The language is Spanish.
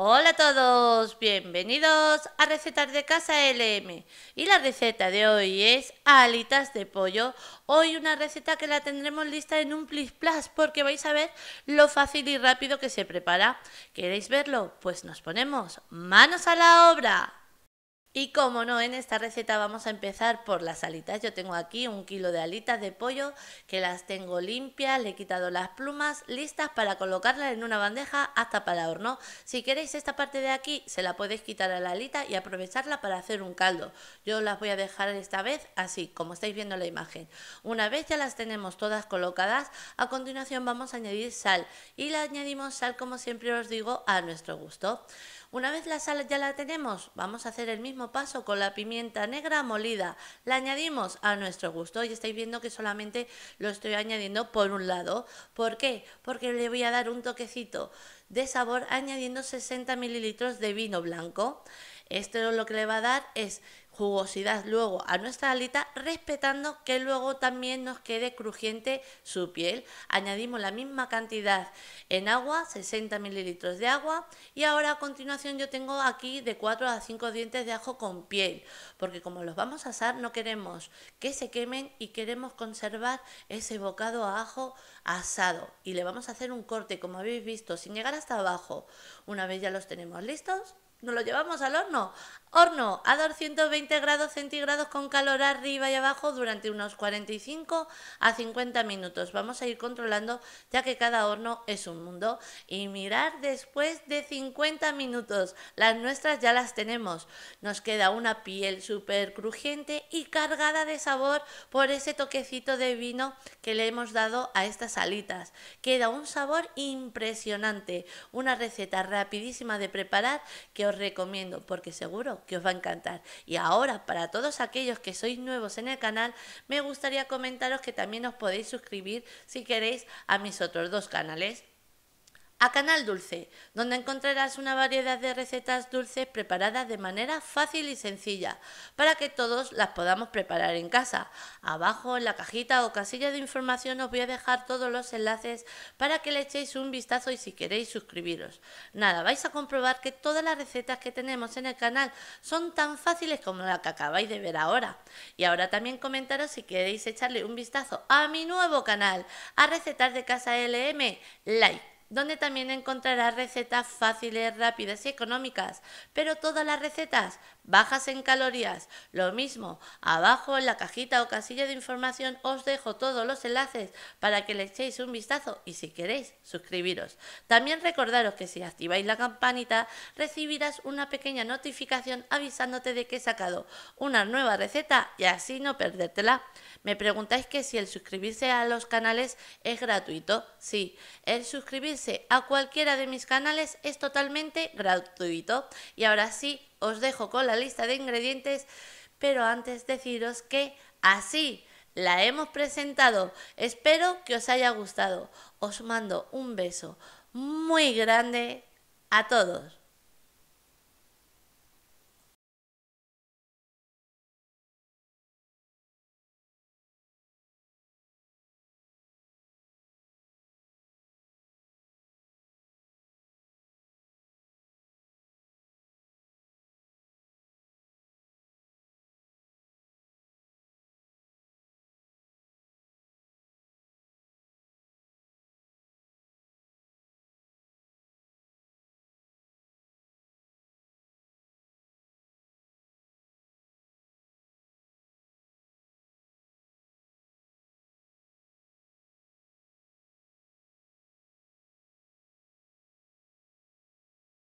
Hola a todos, bienvenidos a Recetas de Casa LM. Y la receta de hoy es alitas de pollo. Hoy una receta que la tendremos lista en un Plis Plus porque vais a ver lo fácil y rápido que se prepara. ¿Queréis verlo? Pues nos ponemos manos a la obra. Y como no, en esta receta vamos a empezar por las alitas. Yo tengo aquí un kilo de alitas de pollo que las tengo limpias, le he quitado las plumas, listas para colocarlas en una bandeja hasta para horno. Si queréis esta parte de aquí, se la podéis quitar a la alita y aprovecharla para hacer un caldo. Yo las voy a dejar esta vez así, como estáis viendo en la imagen. Una vez ya las tenemos todas colocadas, a continuación vamos a añadir sal. Y le añadimos sal, como siempre os digo, a nuestro gusto. Una vez la sal ya la tenemos, vamos a hacer el mismo paso con la pimienta negra molida. La añadimos a nuestro gusto y estáis viendo que solamente lo estoy añadiendo por un lado. ¿Por qué? Porque le voy a dar un toquecito de sabor añadiendo 60 mililitros de vino blanco. Esto lo que le va a dar es jugosidad luego a nuestra alita, respetando que luego también nos quede crujiente su piel. Añadimos la misma cantidad en agua, 60 mililitros de agua, y ahora a continuación yo tengo aquí de 4 a 5 dientes de ajo con piel, porque como los vamos a asar no queremos que se quemen y queremos conservar ese bocado a ajo asado. Y le vamos a hacer un corte, como habéis visto, sin llegar hasta abajo. Una vez ya los tenemos listos, nos lo llevamos al horno. Horno a 220 grados centígrados con calor arriba y abajo durante unos 45 a 50 minutos. Vamos a ir controlando ya que cada horno es un mundo. Y mirar después de 50 minutos. Las nuestras ya las tenemos. Nos queda una piel súper crujiente y cargada de sabor por ese toquecito de vino que le hemos dado a estas alitas. Queda un sabor impresionante. Una receta rapidísima de preparar que os recomiendo porque seguro que os va a encantar. Y ahora, para todos aquellos que sois nuevos en el canal, me gustaría comentaros que también os podéis suscribir si queréis a mis otros dos canales a Canal Dulce, donde encontrarás una variedad de recetas dulces preparadas de manera fácil y sencilla, para que todos las podamos preparar en casa. Abajo en la cajita o casilla de información os voy a dejar todos los enlaces para que le echéis un vistazo y si queréis suscribiros. Nada, vais a comprobar que todas las recetas que tenemos en el canal son tan fáciles como la que acabáis de ver ahora. Y ahora también comentaros si queréis echarle un vistazo a mi nuevo canal, a Recetas de Casa LM, like donde también encontrarás recetas fáciles, rápidas y económicas, pero todas las recetas bajas en calorías. Lo mismo, abajo en la cajita o casilla de información os dejo todos los enlaces para que le echéis un vistazo y si queréis suscribiros. También recordaros que si activáis la campanita recibirás una pequeña notificación avisándote de que he sacado una nueva receta y así no perdértela. Me preguntáis que si el suscribirse a los canales es gratuito. Sí, el suscribirse a cualquiera de mis canales es totalmente gratuito. Y ahora sí, os dejo con la lista de ingredientes, pero antes deciros que así la hemos presentado. Espero que os haya gustado. Os mando un beso muy grande a todos.